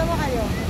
那么还有。